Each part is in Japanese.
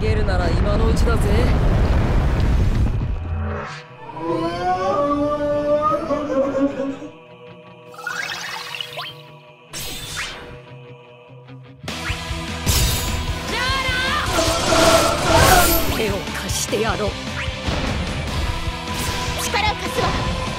げるなら今のうちだぜ。手を貸してやろう。力を貸すわ。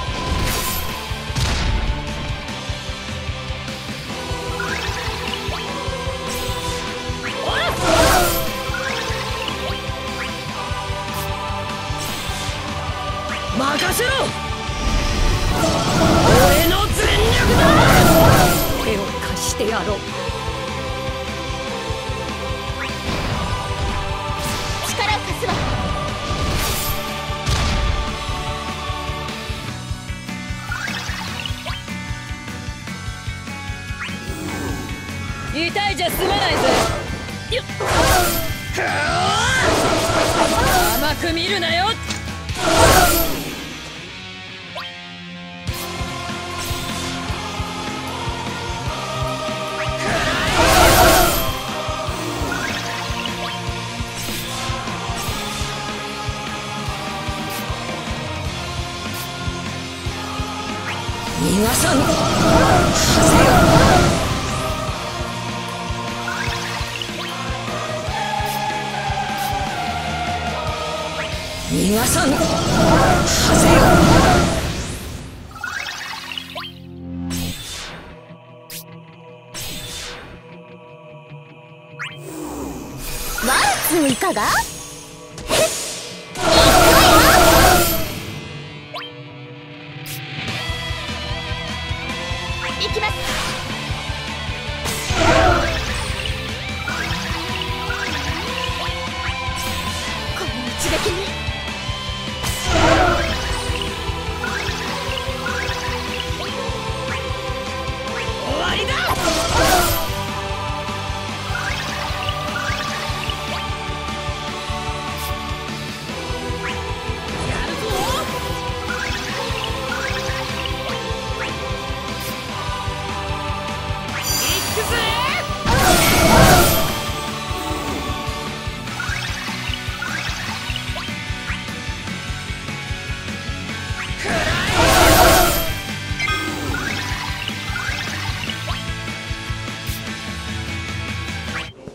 任せろ。俺の全力だ。手を貸してやろう。力を貸すわ。痛いじゃ済まないぜよっ。甘く見るなよ。逃がさぬはせよいかが？行きます。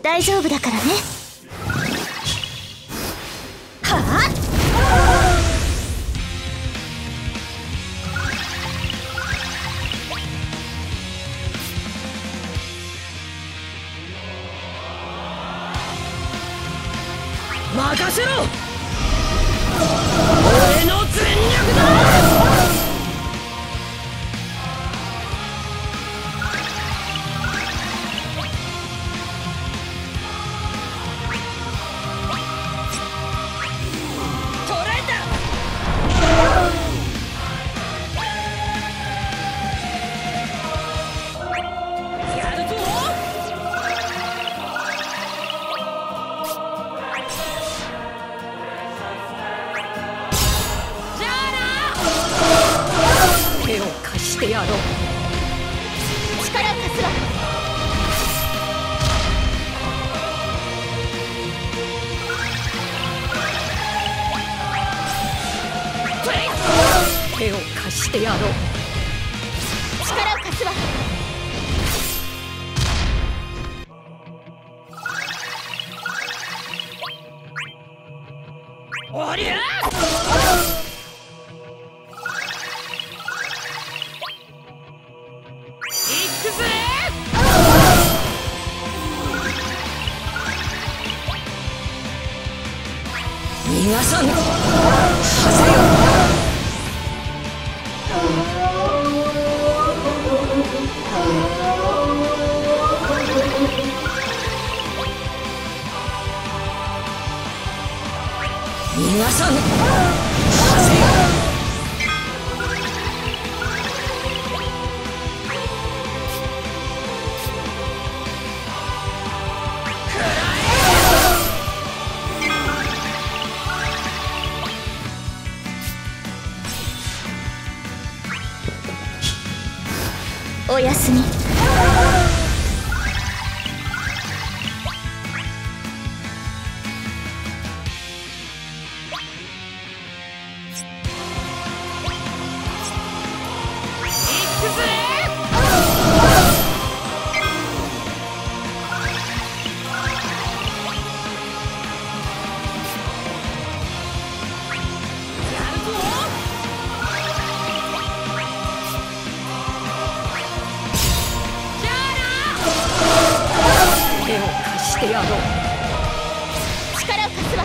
大丈夫だからね。はあ？任せろ。俺の全力だ。手を貸してやろう。力を貸すわ。おりゃ行くぜ。逃がさぬ。はせよ逃がさしてやろう。力を貸すわ。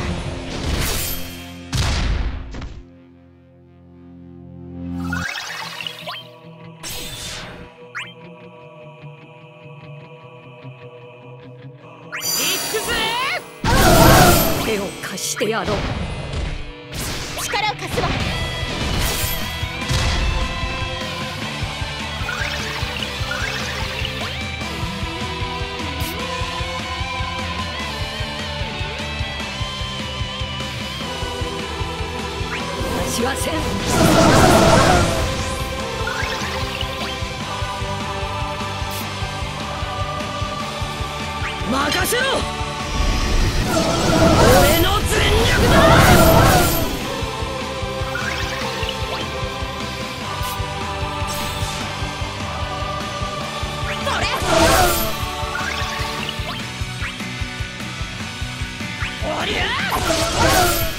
手を貸してやろう。力を貸すわしはせん。任せろ。俺の全力だ。おりゃ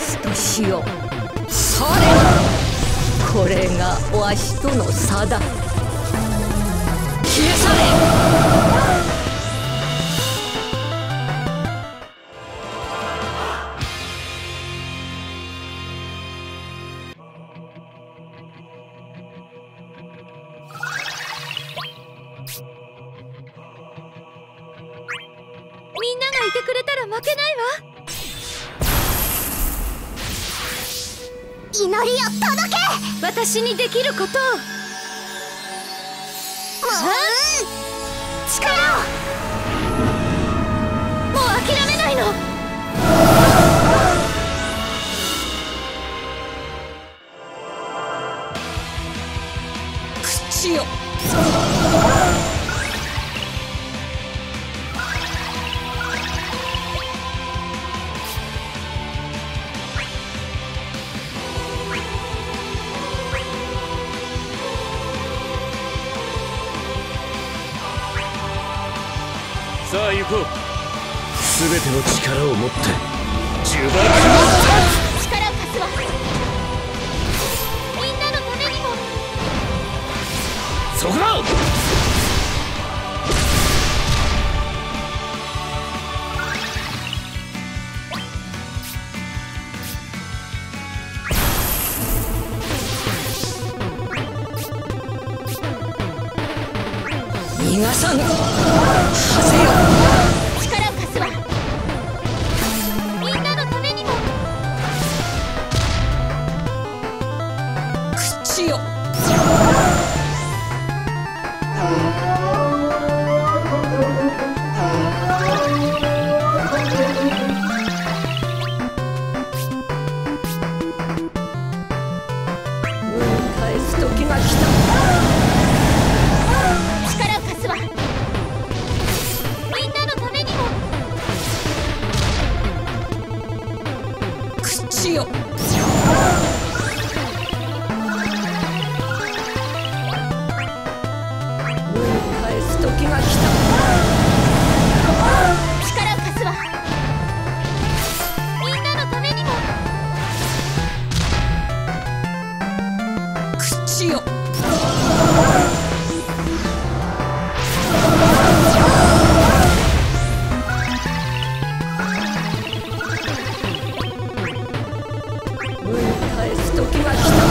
スとしよう。それ。これがわしとの差だ。消え去れ。を届け私にできることを。力を。もう諦めないの。口よこう。全ての力を持って。呪縛を力を貸すわ。みんなのためにも。そこだしよ。無に返す時が来た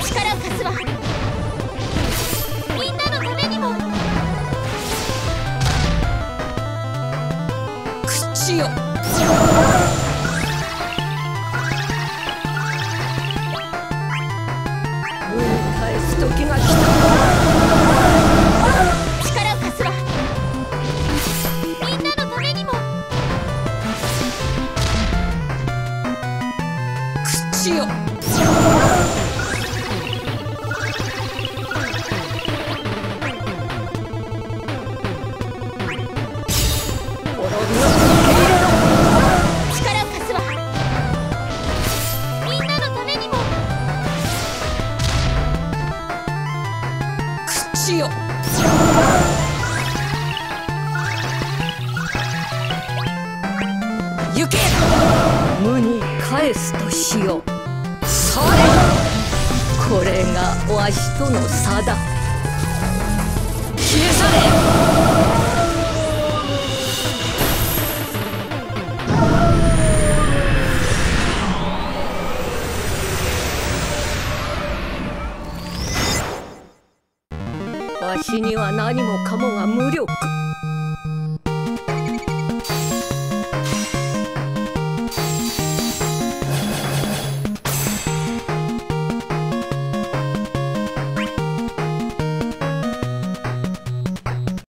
力を貸すわ。みんなのためにも。口よ口よ。滅びを受け入れろ力を貸すわ。みんなのためにも。口よ行け。無に返すとしようこれがわしとの差だ。消え去れ。わしには何もかもが無力。